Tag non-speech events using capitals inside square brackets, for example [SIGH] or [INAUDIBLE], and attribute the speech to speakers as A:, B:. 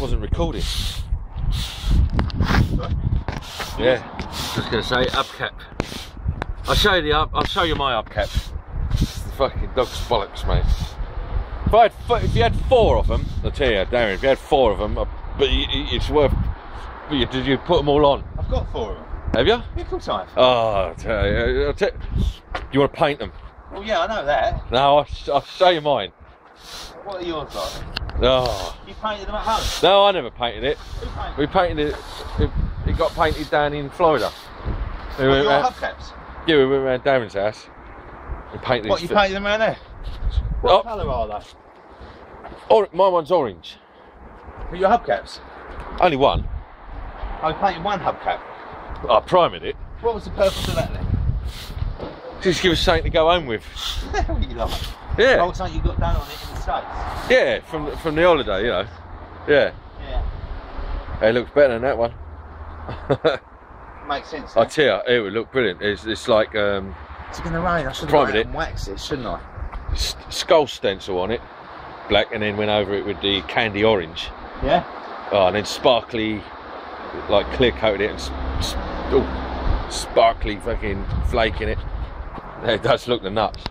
A: wasn't recording. Yeah, just gonna say upcap. I'll show you the up. I'll show you my upcap. It's the fucking dog's bollocks, mate. If I had, fo- if you had four of them, I'll tell you, Darrin. If you had four of them, uh, but you, you- it's worth. but you- Did you put them all on?
B: I've got four of them.
A: Have you?
B: Yeah, of course I have.
A: Oh, I'll tell you. I'll tell you want to paint them?
B: Well, yeah, I know that.
A: No, I'll, I'll show you mine.
B: What are yours like?
A: Oh,
B: You painted them at home?
A: no, I never painted it.
B: Who painted
A: We painted it. It, it got painted down in Florida. We
B: What,
A: went
B: your
A: round,
B: hubcaps?
A: yeah, we went round Darrin's house. We painted.
B: What, you
A: fi-
B: painted them around there? What
A: Oh.
B: colour are they?
A: Or, my one's orange.
B: Are Your hubcaps?
A: Only one.
B: I painted one hubcap.
A: I primed it.
B: What was the purpose of that then?
A: Just give us something to go home with. [LAUGHS]
B: you like?
A: Yeah,
B: Oh, something you got done on it in the States?
A: yeah, from from the holiday, you know. Yeah,
B: Yeah.
A: it looks better than that one. [LAUGHS]
B: Makes sense.
A: I
B: then.
A: tell you, it would look brilliant. It's, it's like um,
B: It's going to rain. I should have
A: it.
B: and waxed it, shouldn't I?
A: s- skull stencil on it, black, and then went over it with the candy orange.
B: Yeah.
A: Oh, and then sparkly, like clear coated it and s- s- oh, sparkly fucking flake in it. It does look the nuts.